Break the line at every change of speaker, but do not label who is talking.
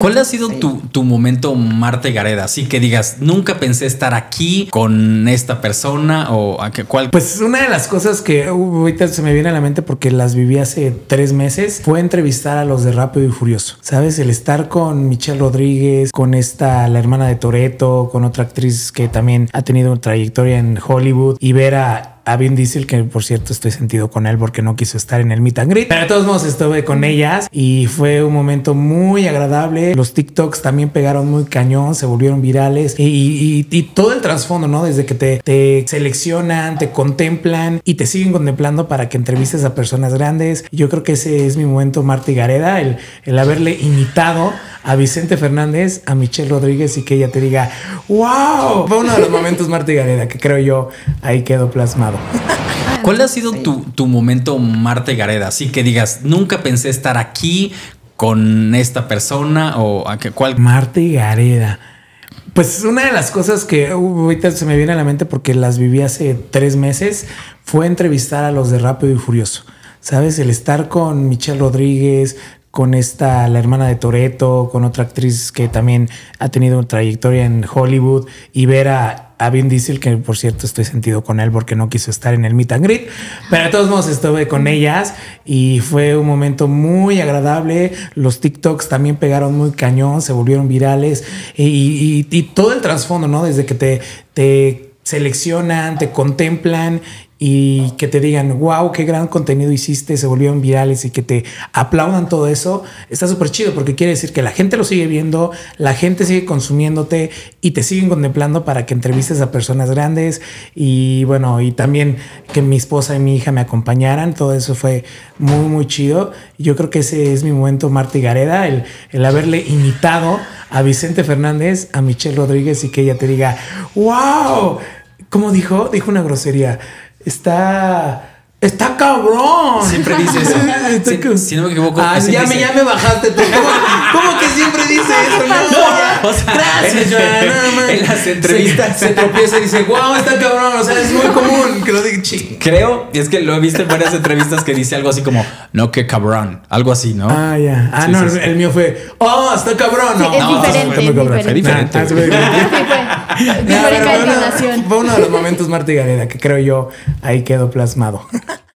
¿Cuál ha sido tu, tu, momento Marta y Gareda? Así que digas, nunca pensé estar aquí con esta persona o a qué cuál.
Pues una de las cosas que uh, ahorita se me viene a la mente porque las viví hace tres meses fue entrevistar a los de Rápido y Furioso. Sabes, el estar con Michelle Rodríguez, con esta, la hermana de Toreto, con otra actriz que también ha tenido una trayectoria en Hollywood y ver a a Vin Diesel, que por cierto estoy sentido con él porque no quiso estar en el meet and greet. Pero de todos modos estuve con ellas y fue un momento muy agradable. Los TikToks también pegaron muy cañón, se volvieron virales y, todo el trasfondo, ¿no? Desde que te, seleccionan, te contemplan y te siguen contemplando para que entrevistes a personas grandes. Yo creo que ese es mi momento Marta y Gareda, el, el haberle imitado a Vicente Fernández, a Michelle Rodríguez y que ella te diga, wow, fue uno de los momentos Marta y Gareda que creo yo ahí quedó plasmado.
¿Cuál ha sido tu, tu, momento Marta y Gareda? Así que digas, nunca pensé estar aquí con esta persona o a qué cuál.
Marta y Gareda. Pues una de las cosas que uh, ahorita se me viene a la mente porque las viví hace tres meses fue entrevistar a los de Rápido y Furioso. ¿Sabes? El estar con Michelle Rodríguez, con esta, la hermana de Toreto, con otra actriz que también ha tenido una trayectoria en Hollywood y ver a, Vin Diesel, que por cierto estoy sentido con él porque no quiso estar en el meet and greet, pero de todos modos estuve con ellas y fue un momento muy agradable. Los TikToks también pegaron muy cañón, se volvieron virales y, y todo el trasfondo, ¿no? Desde que te, te seleccionan, te contemplan y que te digan, wow, qué gran contenido hiciste, se volvieron virales y que te aplaudan todo eso, está súper chido porque quiere decir que la gente lo sigue viendo, la gente sigue consumiéndote y te siguen contemplando para que entrevistes a personas grandes y bueno, y también que mi esposa y mi hija me acompañaran, todo eso fue muy, muy chido. Yo creo que ese es mi momento Marta y Gareda, el, el haberle imitado a Vicente Fernández, a Michelle Rodríguez y que ella te diga, wow, ¿cómo dijo? Dijo una grosería está. Está cabrón.
Siempre dice eso. si, si, no me equivoco.
Ah, ya, me, ya me bajaste tú. ¿Cómo, que siempre dice eso? No,
o sea, Gracias, en, en, las entrevistas
se tropieza y dice, wow, está cabrón. O sea, es muy común que lo diga ching.
Creo, y es que lo he visto en varias entrevistas que dice algo así como, no, que cabrón. Algo así, ¿no?
Ah, ya. Ah, no, el mío fue, oh, está cabrón. No,
es, diferente, es diferente.
Es
diferente.
Fue uno de los momentos Marta y Gareda que creo yo ahí quedó plasmado.